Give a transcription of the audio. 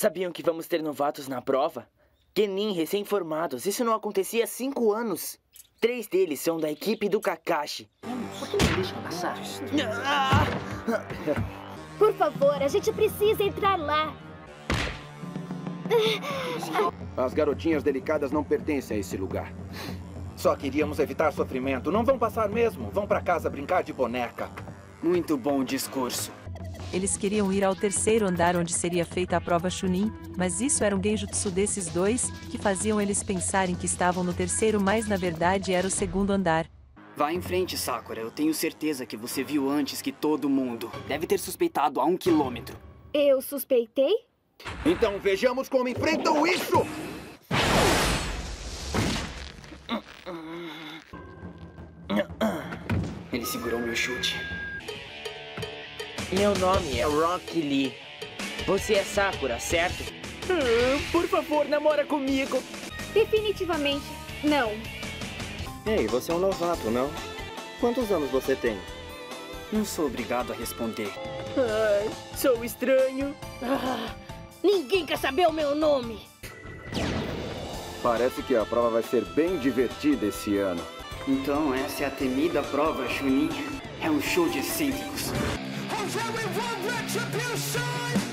Sabiam que vamos ter novatos na prova? Kenin, recém-formados. Isso não acontecia há cinco anos. Três deles são da equipe do Kakashi. Por que não deixam passar? Ah! Por favor, a gente precisa entrar lá. As garotinhas delicadas não pertencem a esse lugar. Só queríamos evitar sofrimento. Não vão passar mesmo. Vão pra casa brincar de boneca. Muito bom discurso. Eles queriam ir ao terceiro andar onde seria feita a prova Chunin, mas isso era um genjutsu desses dois, que faziam eles pensarem que estavam no terceiro, mas na verdade era o segundo andar. Vá em frente, Sakura. Eu tenho certeza que você viu antes que todo mundo. Deve ter suspeitado a um quilômetro. Eu suspeitei? Então vejamos como enfrentam isso! Ele segurou meu chute. Meu nome é Rock Lee. Você é Sakura, certo? Ah, por favor, namora comigo. Definitivamente não. Ei, você é um novato, não? Quantos anos você tem? Não sou obrigado a responder. Ai, sou estranho. Ah, ninguém quer saber o meu nome. Parece que a prova vai ser bem divertida esse ano. Então essa é a temida prova, Chunin. É um show de excêntricos. temporary world retribution.